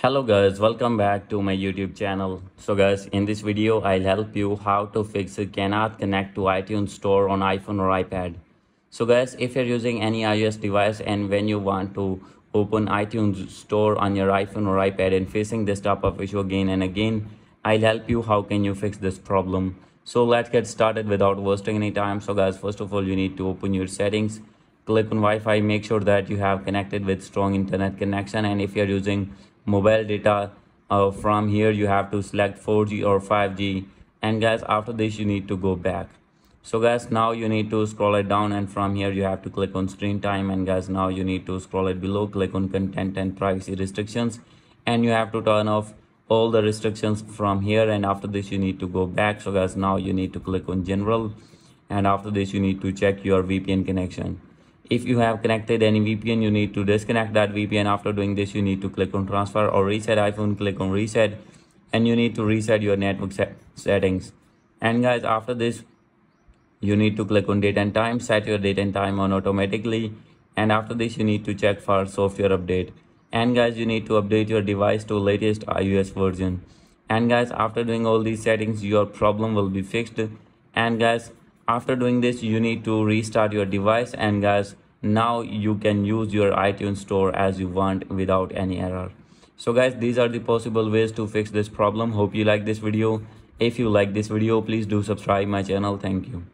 Hello guys, welcome back to my YouTube channel. So guys, in this video, I'll help you how to fix a cannot connect to iTunes Store on iPhone or iPad. So guys, if you're using any iOS device and when you want to open iTunes Store on your iPhone or iPad and facing this type of issue again and again, I'll help you how can you fix this problem. So let's get started without wasting any time. So guys, first of all, you need to open your settings click on Wi-Fi make sure that you have connected with strong internet connection and if you're using mobile data uh, from here you have to select 4G or 5G and guys after this you need to go back. So guys now you need to scroll it down and from here you have to click on screen time. And guys now you need to scroll it below click on content and privacy restrictions. And you have to turn off all the restrictions from here. And after this you need to go back. So guys now you need to click on general. And after this you need to check your VPN connection if you have connected any VPN you need to disconnect that VPN after doing this you need to click on transfer or reset iPhone click on reset and you need to reset your network set settings. And guys after this you need to click on date and time set your date and time on automatically. And after this you need to check for software update. And guys you need to update your device to latest iOS version. And guys after doing all these settings your problem will be fixed. And guys after doing this you need to restart your device. And guys now you can use your itunes store as you want without any error. So guys these are the possible ways to fix this problem. Hope you like this video. If you like this video please do subscribe my channel. Thank you